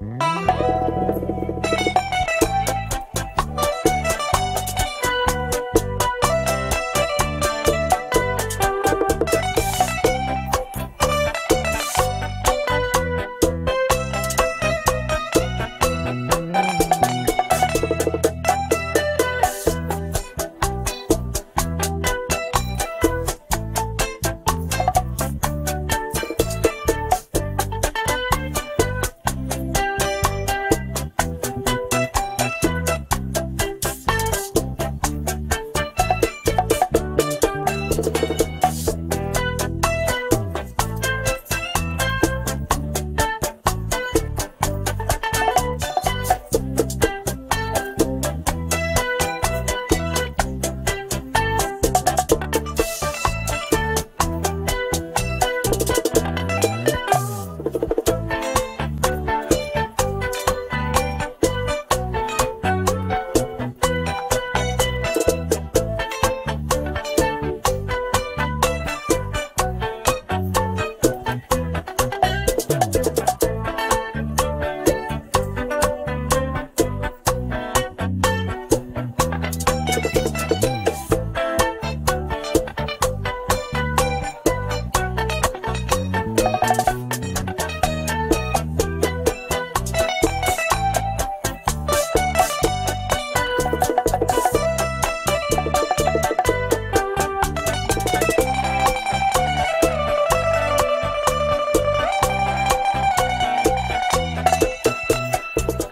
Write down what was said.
うん。you